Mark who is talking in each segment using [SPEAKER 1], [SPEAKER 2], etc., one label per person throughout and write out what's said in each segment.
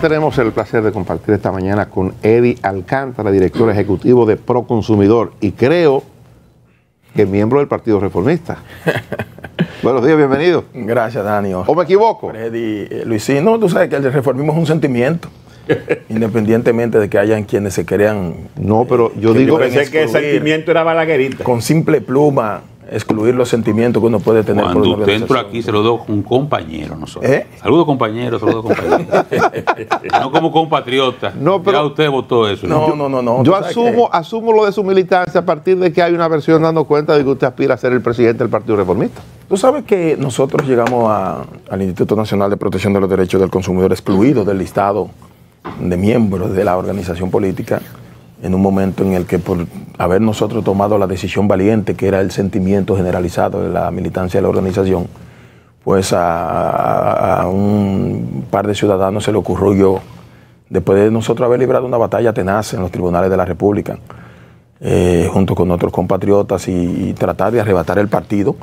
[SPEAKER 1] Tenemos el placer de compartir esta mañana con Eddie Alcántara, director ejecutivo de Proconsumidor, y creo que miembro del Partido Reformista. Buenos días, bienvenido.
[SPEAKER 2] Gracias, Dani.
[SPEAKER 1] ¿O me equivoco?
[SPEAKER 2] Eddie, eh, Luisino, tú sabes que el reformismo es un sentimiento. Independientemente de que hayan quienes se crean.
[SPEAKER 1] No, pero yo
[SPEAKER 2] que
[SPEAKER 1] digo.
[SPEAKER 2] pueden
[SPEAKER 3] Pensé que el sentimiento era balaguerita.
[SPEAKER 2] Con simple pluma, excluir los sentimientos que uno puede tener por
[SPEAKER 4] Cuando
[SPEAKER 2] una
[SPEAKER 4] usted entró aquí, se lo doy un compañero nosotros.
[SPEAKER 2] ¿Eh?
[SPEAKER 4] Saludos compañeros, saludos compañeros. no como compatriota.
[SPEAKER 1] No, pero-
[SPEAKER 4] Ya usted votó eso.
[SPEAKER 2] No, no, no, no.
[SPEAKER 1] Yo asumo, asumo lo de su militancia a partir de que hay una versión dando cuenta de que usted aspira a ser el presidente del Partido Reformista.
[SPEAKER 2] Tú sabes que nosotros llegamos a- al Instituto Nacional de Protección de los Derechos del Consumidor excluido del listado de miembros de la organización política en un momento en el que por haber nosotros tomado la decisión valiente, que era el sentimiento generalizado de la militancia de la organización, pues a, un par de ciudadanos se le ocurrió, después de nosotros haber librado una batalla tenaz en los tribunales de la República, eh, junto con otros compatriotas y, y tratar de arrebatar el partido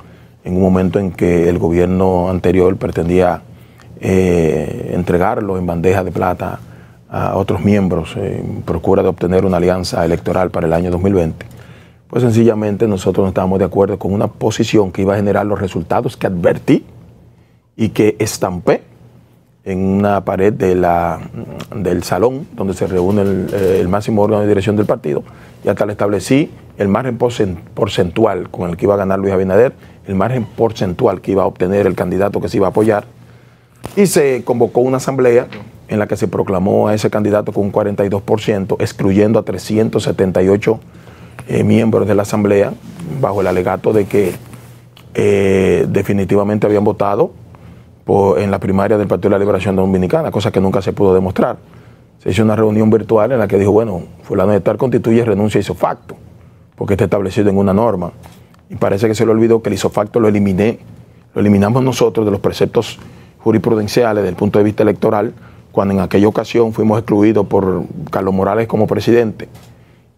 [SPEAKER 2] en un momento en que el gobierno anterior pretendía eh, entregarlo en bandeja de plata a otros miembros procura de obtener una alianza electoral para el año 2020. Pues sencillamente nosotros no estábamos de acuerdo con una posición que iba a generar los resultados que advertí y que estampé en una pared de la, del salón donde se reúne el, eh, máximo órgano de dirección del partido y hasta le establecí el margen porcen- porcentual con el que iba a ganar Luis Abinader, el margen porcentual que iba a obtener el candidato que se iba a apoyar y se convocó una asamblea en la que se proclamó a ese candidato con un 42%, excluyendo a 378 eh, miembros de la asamblea bajo el alegato de que eh, definitivamente habían votado en la primaria del Partido de la Liberación Dominicana, cosa que nunca se pudo demostrar. Se hizo una reunión virtual en la que dijo, bueno, fulano de tal constituye renuncia isofacto, porque está establecido en una norma. Y parece que se le olvidó que el isofacto lo eliminé, lo eliminamos nosotros de los preceptos jurisprudenciales desde el punto de vista electoral, cuando en aquella ocasión fuimos excluidos por Carlos Morales como presidente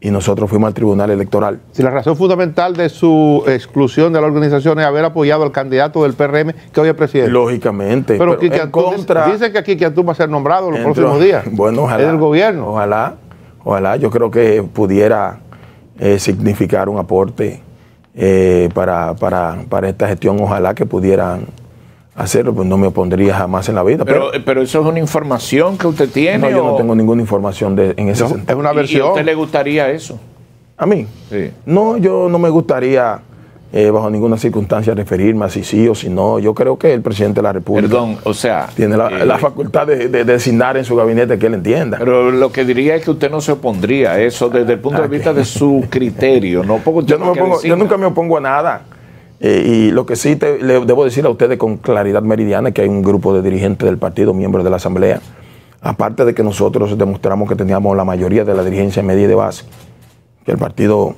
[SPEAKER 2] y nosotros fuimos al Tribunal Electoral.
[SPEAKER 1] Si la razón fundamental de su exclusión de la organización es haber apoyado al candidato del PRM que hoy es presidente.
[SPEAKER 2] Lógicamente,
[SPEAKER 1] pero Quique
[SPEAKER 2] en
[SPEAKER 1] Antún-
[SPEAKER 2] contra...
[SPEAKER 1] dicen que aquí va a ser nombrado los próximos días.
[SPEAKER 2] Bueno, ojalá.
[SPEAKER 1] Es del gobierno.
[SPEAKER 2] Ojalá, ojalá. Yo creo que pudiera eh, significar un aporte eh, para, para, para esta gestión. Ojalá que pudieran hacerlo, pues no me opondría jamás en la vida.
[SPEAKER 3] Pero,
[SPEAKER 2] Pero,
[SPEAKER 3] pero eso es una información que usted tiene.
[SPEAKER 2] no, yo no tengo ninguna información de, en ese
[SPEAKER 1] No,
[SPEAKER 2] sentido.
[SPEAKER 1] es una
[SPEAKER 3] ¿Y- ¿Y a
[SPEAKER 1] versión.
[SPEAKER 3] usted le gustaría eso?
[SPEAKER 2] ¿A mí?
[SPEAKER 3] Sí.
[SPEAKER 2] No, yo no me gustaría eh, bajo ninguna circunstancia referirme a si sí o si no. Yo creo que el presidente de la República
[SPEAKER 3] Perdón, o sea.
[SPEAKER 2] tiene la,
[SPEAKER 3] eh,
[SPEAKER 2] la facultad de, de designar en su gabinete que él entienda.
[SPEAKER 3] Pero lo que diría es que usted no se opondría a eso desde el punto de vista de su criterio, no porque usted
[SPEAKER 2] Yo, no me pongo- yo nunca me opongo a nada. Eh, y lo que sí te- le debo decir a ustedes con claridad meridiana es que hay un grupo de dirigentes del partido, miembros de la Asamblea, aparte de que nosotros demostramos que teníamos la mayoría de la dirigencia media y de base, que el partido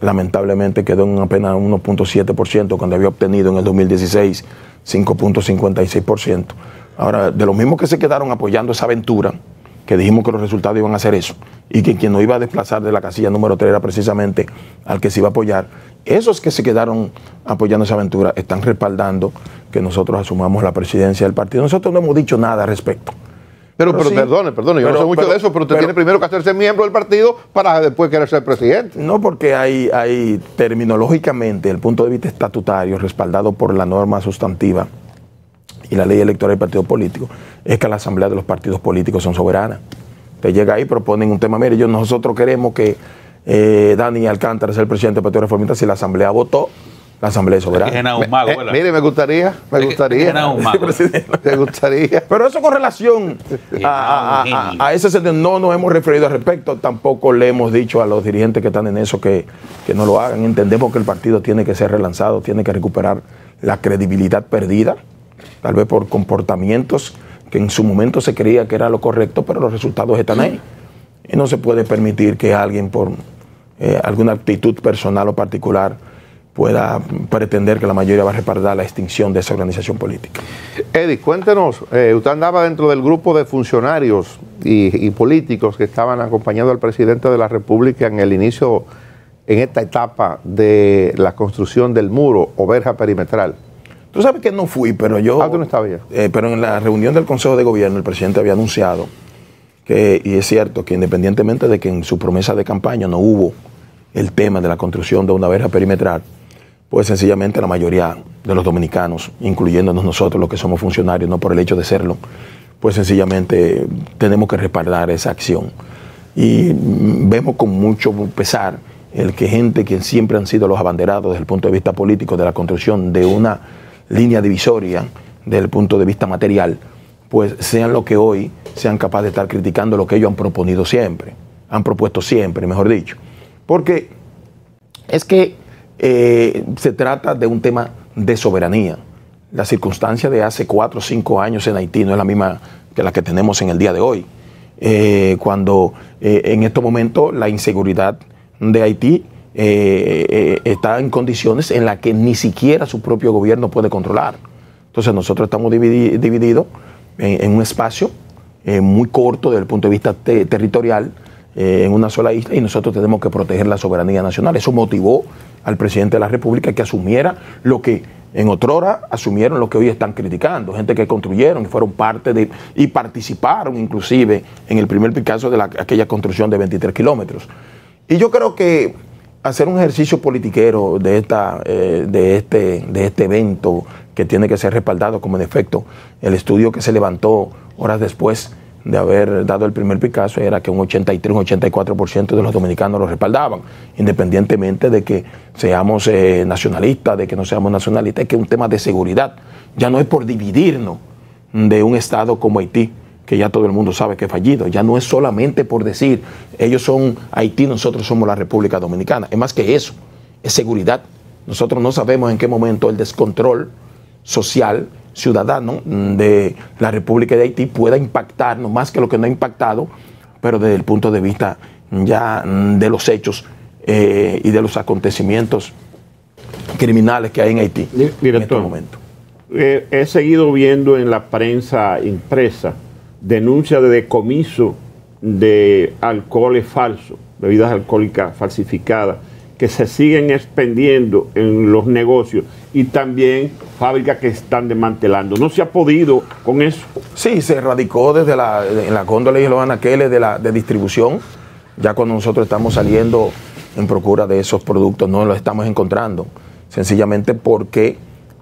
[SPEAKER 2] lamentablemente quedó en apenas 1.7% cuando había obtenido en el 2016 5.56%. Ahora, de los mismos que se quedaron apoyando esa aventura, que dijimos que los resultados iban a ser eso, y que quien nos iba a desplazar de la casilla número 3 era precisamente al que se iba a apoyar, esos que se quedaron apoyando esa aventura están respaldando que nosotros asumamos la presidencia del partido. Nosotros no hemos dicho nada al respecto.
[SPEAKER 1] Pero,
[SPEAKER 2] Pero
[SPEAKER 1] pero
[SPEAKER 2] sí.
[SPEAKER 1] perdone, perdone, yo no
[SPEAKER 2] Pero-
[SPEAKER 1] sé mucho
[SPEAKER 2] pero-
[SPEAKER 1] de eso, pero usted tiene primero que hacerse miembro del partido para después querer ser presidente.
[SPEAKER 2] No, porque hay, hay terminológicamente, el punto de vista estatutario, respaldado por la norma sustantiva y la ley electoral del partido político, es que la asamblea de los partidos políticos son soberanas. Usted llega ahí, proponen un tema, mire, yo, nosotros queremos que eh, Dani Alcántara sea el presidente del Partido Reformista, si la asamblea votó, la asamblea es
[SPEAKER 4] Es
[SPEAKER 2] soberana.
[SPEAKER 4] un mago,
[SPEAKER 1] Eh,
[SPEAKER 4] ¿verdad?
[SPEAKER 1] mire, me gustaría, me
[SPEAKER 4] Es que-
[SPEAKER 1] gustaría.
[SPEAKER 4] es.
[SPEAKER 1] Me gustaría.
[SPEAKER 2] Pero eso con relación a, a- a- a- a ese sentido, no nos hemos referido al respecto, tampoco le hemos dicho a los dirigentes que están en eso que, que no lo hagan. Entendemos que el partido tiene que ser relanzado, tiene que recuperar la credibilidad perdida, tal vez por comportamientos que en su momento se creía que era lo correcto, pero los resultados están ahí. Y no se puede permitir que alguien por eh, alguna actitud personal o particular pueda pretender que la mayoría va a respaldar la extinción de esa organización política.
[SPEAKER 1] Eddie, cuéntenos, eh, usted andaba dentro del grupo de funcionarios y, y políticos que estaban acompañando al presidente de la República en el inicio, en esta etapa de la construcción del muro o verja perimetral.
[SPEAKER 2] Tú sabes que no fui, pero yo.
[SPEAKER 1] Ah, tú no estabas ya.
[SPEAKER 2] Eh, pero en la reunión del Consejo de Gobierno, el presidente había anunciado que, y es cierto que independientemente de que en su promesa de campaña no hubo el tema de la construcción de una verja perimetral, pues sencillamente la mayoría de los dominicanos, incluyéndonos nosotros los que somos funcionarios, no por el hecho de serlo, pues sencillamente tenemos que respaldar esa acción. Y vemos con mucho pesar el que gente que siempre han sido los abanderados desde el punto de vista político de la construcción de una línea divisoria desde el punto de vista material, pues sean lo que hoy sean capaces de estar criticando lo que ellos han proponido siempre, han propuesto siempre, mejor dicho. Porque es que eh, se trata de un tema de soberanía. La circunstancia de hace cuatro o cinco años en Haití no es la misma que la que tenemos en el día de hoy. Eh, cuando eh, en estos momentos la inseguridad de Haití está en condiciones en las que ni siquiera su propio gobierno puede controlar. Entonces nosotros estamos divididos en, un espacio muy corto desde el punto de vista territorial, en una sola isla, y nosotros tenemos que proteger la soberanía nacional. Eso motivó al presidente de la República que asumiera lo que en otrora asumieron lo que hoy están criticando, gente que construyeron y fueron parte de, y participaron inclusive en el primer caso de aquella construcción de 23 kilómetros. Y yo creo que hacer un ejercicio politiquero de, esta, eh, de, este, de este evento que tiene que ser respaldado, como en efecto el estudio que se levantó horas después de haber dado el primer Picasso era que un 83, un 84% de los dominicanos lo respaldaban, independientemente de que seamos eh, nacionalistas, de que no seamos nacionalistas, es que es un tema de seguridad. Ya no es por dividirnos de un Estado como Haití, que ya todo el mundo sabe que es fallido. Ya no es solamente por decir, ellos son Haití, nosotros somos la República Dominicana. Es más que eso, es seguridad. Nosotros no sabemos en qué momento el descontrol social ciudadano de la República de Haití pueda impactarnos más que lo que no ha impactado, pero desde el punto de vista ya de los hechos eh, y de los acontecimientos criminales que hay en Haití
[SPEAKER 5] en este momento. Eh, he seguido viendo en la prensa impresa denuncias de decomiso de alcoholes falsos, bebidas alcohólicas falsificadas que se siguen expendiendo en los negocios y también fábricas que están desmantelando. ¿No se ha podido con eso?
[SPEAKER 2] Sí, se erradicó desde la, en la góndola y los anaqueles de, la, de distribución. Ya cuando nosotros estamos saliendo en procura de esos productos, no los estamos encontrando. Sencillamente porque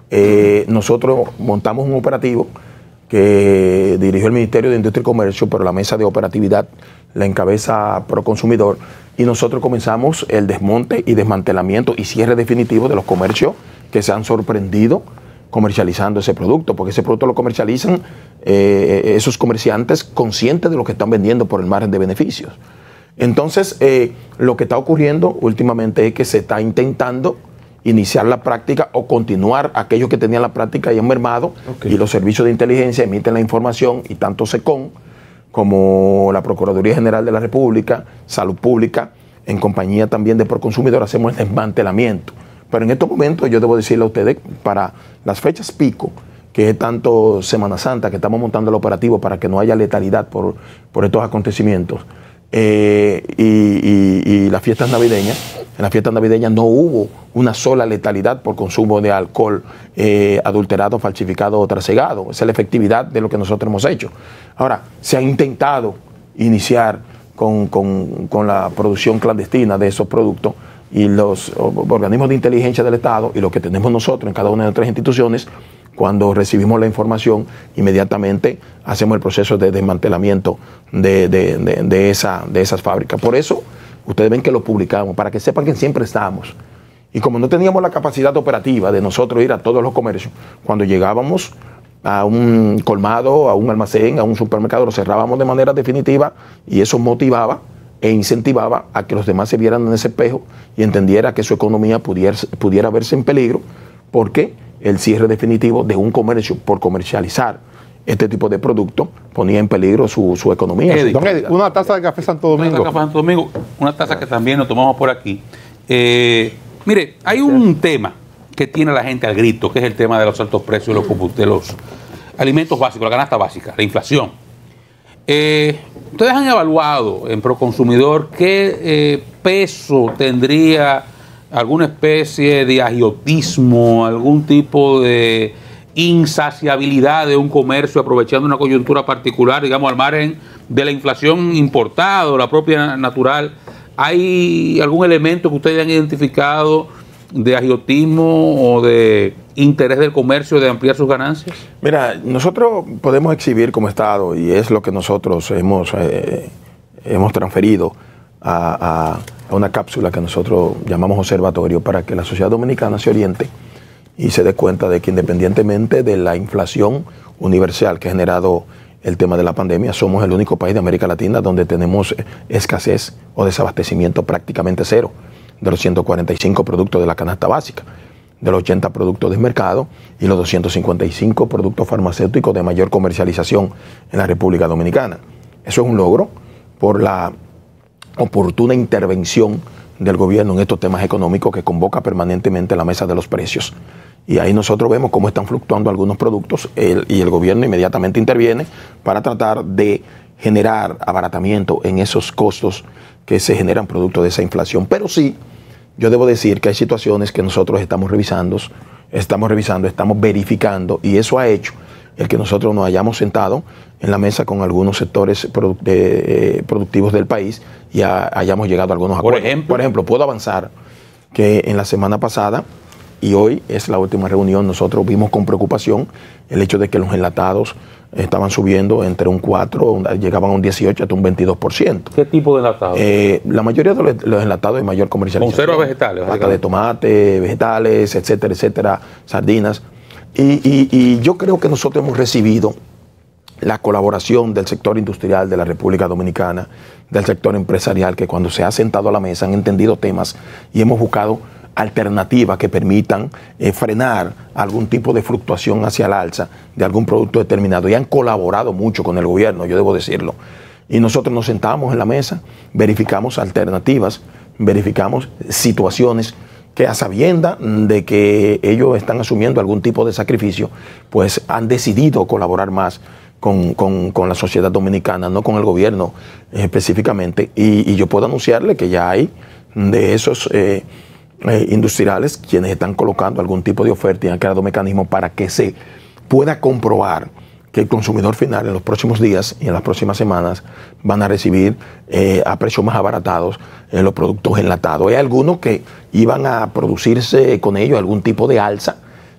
[SPEAKER 2] eh, nosotros montamos un operativo dirigió el Ministerio de Industria y Comercio, pero la mesa de operatividad la encabeza Proconsumidor y nosotros comenzamos el desmonte y desmantelamiento y cierre definitivo de los comercios que se han sorprendido comercializando ese producto, porque ese producto lo comercializan eh, esos comerciantes conscientes de lo que están vendiendo por el margen de beneficios. Entonces, eh, lo que está ocurriendo últimamente es que se está intentando iniciar la práctica o continuar aquellos que tenían la práctica y han mermado y los servicios de inteligencia emiten la información y tanto SECON como la Procuraduría General de la República, Salud Pública, en compañía también de Proconsumidor, hacemos el desmantelamiento. Pero en estos momentos yo debo decirle a ustedes, para las fechas pico, que es tanto Semana Santa, que estamos montando el operativo para que no haya letalidad por, por estos acontecimientos, eh, y, las fiestas navideñas, en las fiestas navideñas no hubo una sola letalidad por consumo de alcohol eh, adulterado, falsificado o trasegado. Esa es la efectividad de lo que nosotros hemos hecho. Ahora, se ha intentado iniciar con, con la producción clandestina de esos productos y los organismos de inteligencia del Estado y lo que tenemos nosotros en cada una de nuestras instituciones cuando recibimos la información, inmediatamente hacemos el proceso de desmantelamiento de, esa, de esas fábricas. Por eso, ustedes ven que lo publicamos, para que sepan que siempre estamos. Y como no teníamos la capacidad operativa de nosotros ir a todos los comercios, cuando llegábamos a un colmado, a un almacén, a un supermercado, lo cerrábamos de manera definitiva y eso motivaba e incentivaba a que los demás se vieran en ese espejo y entendiera que su economía pudiera, pudiera verse en peligro. ¿Por qué? El cierre definitivo de un comercio por comercializar este tipo de producto ponía en peligro su, economía.
[SPEAKER 1] una taza de café Santo Domingo.
[SPEAKER 4] Una taza de café Santo Domingo, una taza que también nos tomamos por aquí. Eh, mire, hay un tema que tiene la gente al grito, que es el tema de los altos precios de los, alimentos básicos, la canasta básica, la inflación. Eh, ¿Ustedes han evaluado en Proconsumidor qué eh, peso tendría alguna especie de agiotismo, algún tipo de insaciabilidad de un comercio aprovechando una coyuntura particular, digamos, al margen de la inflación importada o la propia natural, ¿hay algún elemento que ustedes han identificado de agiotismo o de interés del comercio de ampliar sus ganancias?
[SPEAKER 2] Mira, nosotros podemos exhibir como Estado, y es lo que nosotros hemos, eh, hemos transferido a, a, una cápsula que nosotros llamamos observatorio para que la sociedad dominicana se oriente y se dé cuenta de que independientemente de la inflación universal que ha generado el tema de la pandemia, somos el único país de América Latina donde tenemos escasez o desabastecimiento prácticamente cero de los 145 productos de la canasta básica, de los 80 productos de mercado y los 255 productos farmacéuticos de mayor comercialización en la República Dominicana. Eso es un logro por la oportuna intervención del gobierno en estos temas económicos que convoca permanentemente la mesa de los precios. Y ahí nosotros vemos cómo están fluctuando algunos productos y el gobierno inmediatamente interviene para tratar de generar abaratamiento en esos costos que se generan producto de esa inflación. Pero sí, yo debo decir que hay situaciones que nosotros estamos revisando, estamos revisando, estamos verificando y eso ha hecho el que nosotros nos hayamos sentado en la mesa con algunos sectores eh, productivos del país y hayamos llegado a algunos acuerdos. Por ejemplo, Por ejemplo, puedo avanzar que en la semana pasada y hoy es la última reunión, nosotros vimos con preocupación el hecho de que los enlatados estaban subiendo entre un 4, llegaban a un 18 hasta un 22%.
[SPEAKER 4] ¿Qué tipo de enlatados?
[SPEAKER 2] Eh, la mayoría de los, enlatados de mayor comercialización.
[SPEAKER 4] ¿Con cero vegetales?
[SPEAKER 2] Vaca de tomate, vegetales, etcétera, etcétera, sardinas. Y, yo creo que nosotros hemos recibido la colaboración del sector industrial de la República Dominicana, del sector empresarial, que cuando se ha sentado a la mesa han entendido temas y hemos buscado alternativas que permitan eh, frenar algún tipo de fluctuación hacia el alza de algún producto determinado. Y han colaborado mucho con el gobierno, yo debo decirlo. Y nosotros nos sentamos en la mesa, verificamos alternativas, verificamos situaciones que a sabienda de que ellos están asumiendo algún tipo de sacrificio, pues han decidido colaborar más con, la sociedad dominicana, no con el gobierno específicamente. Y, yo puedo anunciarle que ya hay de esos eh, eh, industriales quienes están colocando algún tipo de oferta y han creado mecanismos para que se pueda comprobar que el consumidor final en los próximos días y en las próximas semanas van a recibir eh, a precios más abaratados eh, los productos enlatados. Hay algunos que iban a producirse con ello algún tipo de alza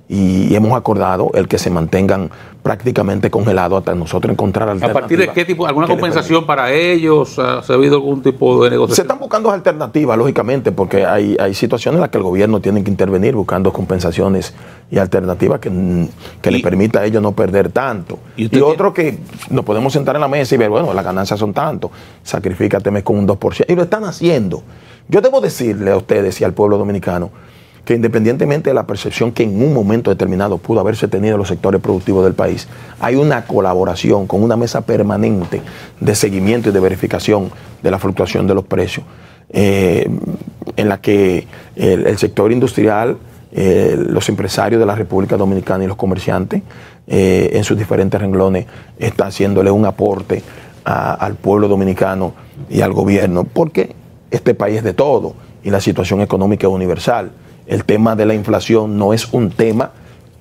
[SPEAKER 2] y hemos acordado el que se mantengan prácticamente congelados hasta nosotros encontrar
[SPEAKER 4] alternativas. ¿A partir de qué tipo? ¿Alguna compensación para ellos? ¿Ha habido algún tipo de negociación?
[SPEAKER 2] Se están buscando alternativas, lógicamente, porque hay, hay situaciones en las que el gobierno tiene que intervenir buscando compensaciones y alternativas que, que le permita a ellos no perder tanto. Y, otro que nos podemos sentar en la mesa y ver, bueno, las ganancias son tanto, sacrifícate con un 2%. Y lo están haciendo. Yo debo decirle a ustedes y al pueblo dominicano, que independientemente de la percepción que en un momento determinado pudo haberse tenido en los sectores productivos del país, hay una colaboración con una mesa permanente de seguimiento y de verificación de la fluctuación de los precios, eh, en la que el, sector industrial, eh, los empresarios de la República Dominicana y los comerciantes, eh, en sus diferentes renglones, están haciéndole un aporte al pueblo dominicano y al gobierno, porque este país es de todo y la situación económica es universal el tema de la inflación no es un tema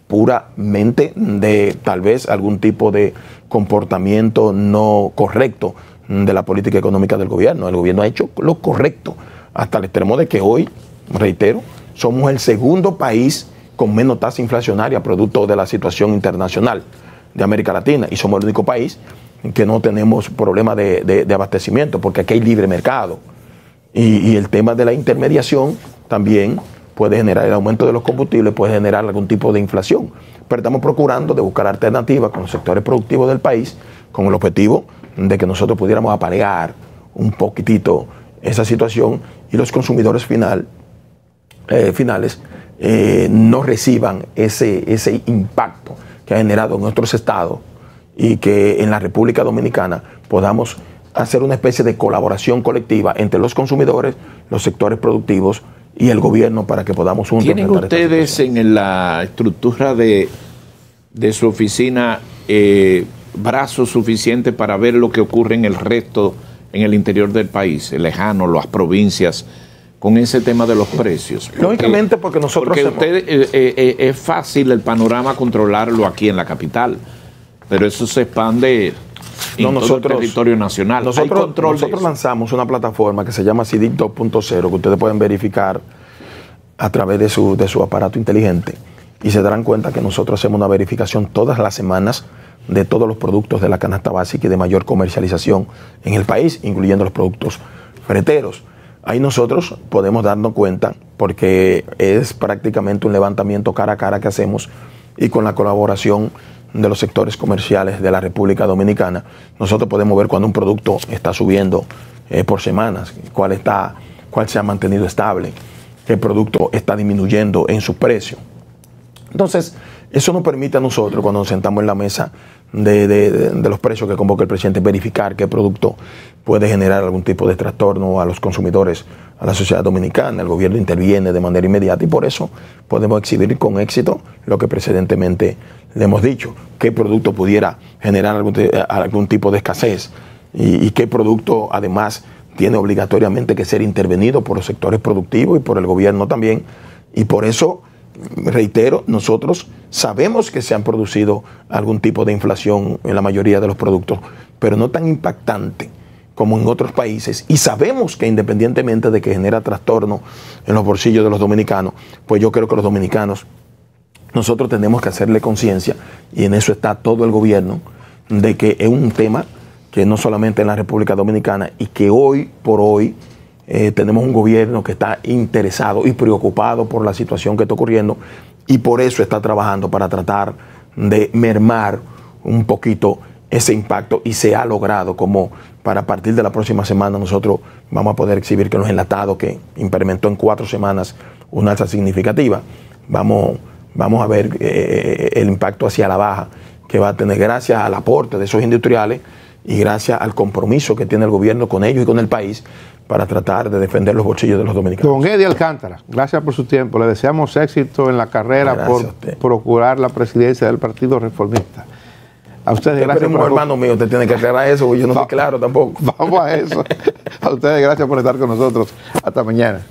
[SPEAKER 2] puramente de tal vez algún tipo de comportamiento no correcto de la política económica del gobierno. El gobierno ha hecho lo correcto hasta el extremo de que hoy, reitero, somos el segundo país con menos tasa inflacionaria producto de la situación internacional de América Latina y somos el único país en que no tenemos problema de, abastecimiento porque aquí hay libre mercado. y el tema de la intermediación también puede generar el aumento de los combustibles, puede generar algún tipo de inflación. Pero estamos procurando de buscar alternativas con los sectores productivos del país con el objetivo de que nosotros pudiéramos aparear un poquitito esa situación y los consumidores final, eh, finales eh, no reciban ese, ese impacto que ha generado en nuestros estados y que en la República Dominicana podamos hacer una especie de colaboración colectiva entre los consumidores, los sectores productivos, y el gobierno para que podamos
[SPEAKER 3] juntos. ¿Tienen ustedes en la estructura de, de su oficina eh, brazos suficientes para ver lo que ocurre en el resto, en el interior del país, el lejano, las provincias? con ese tema de los precios.
[SPEAKER 2] Lógicamente porque nosotros...
[SPEAKER 3] Porque usted, eh, eh, es fácil el panorama controlarlo aquí en la capital, pero eso se expande en
[SPEAKER 2] No,
[SPEAKER 3] todo el territorio nacional. ¿Hay
[SPEAKER 2] Nosotros,
[SPEAKER 3] control
[SPEAKER 2] nosotros lanzamos una plataforma que se llama CIDIC 2.0, que ustedes pueden verificar a través de su, de su aparato inteligente y se darán cuenta que nosotros hacemos una verificación todas las semanas de todos los productos de la canasta básica y de mayor comercialización en el país, incluyendo los productos freteros. Ahí nosotros podemos darnos cuenta, porque es prácticamente un levantamiento cara a cara que hacemos y con la colaboración de los sectores comerciales de la República Dominicana, nosotros podemos ver cuando un producto está subiendo eh, por semanas, cuál, está, cuál se ha mantenido estable, qué producto está disminuyendo en su precio. Entonces, eso nos permite a nosotros, cuando nos sentamos en la mesa de, de- de- los precios que convoca el presidente, verificar qué producto puede generar algún tipo de trastorno a los consumidores, a la sociedad dominicana. El gobierno interviene de manera inmediata y por eso podemos exhibir con éxito lo que precedentemente le hemos dicho, qué producto pudiera generar algún, ti- algún tipo de escasez y qué producto además tiene obligatoriamente que ser intervenido por los sectores productivos y por el gobierno también. Y por eso reitero, nosotros sabemos que se han producido algún tipo de inflación en la mayoría de los productos, pero no tan impactante como en otros países. Y sabemos que independientemente de que genera trastorno en los bolsillos de los dominicanos, pues yo creo que los dominicanos, nosotros tenemos que hacerle conciencia, y en eso está todo el gobierno, de que es un tema que no solamente en la República Dominicana y que hoy por hoy eh, tenemos un gobierno que está interesado y preocupado por la situación que está ocurriendo y por eso está trabajando para tratar de mermar un poquito ese impacto y se ha logrado como para partir de la próxima semana nosotros vamos a poder exhibir que los enlatados que implementó en cuatro semanas una alza significativa, vamos, vamos a ver eh, el impacto hacia la baja que va a tener gracias al aporte de esos industriales y gracias al compromiso que tiene el gobierno con ellos y con el país para tratar de defender los bolsillos de los dominicanos.
[SPEAKER 1] Don Eddie Alcántara, gracias por su tiempo. Le deseamos éxito en la carrera
[SPEAKER 2] Gracias
[SPEAKER 1] por procurar la presidencia del Partido Reformista. A ustedes gracias
[SPEAKER 2] un
[SPEAKER 1] por
[SPEAKER 2] hermano mío, usted tiene que aclarar eso, porque yo no estoy claro tampoco.
[SPEAKER 1] Vamos a eso. A ustedes gracias por estar con nosotros. Hasta mañana.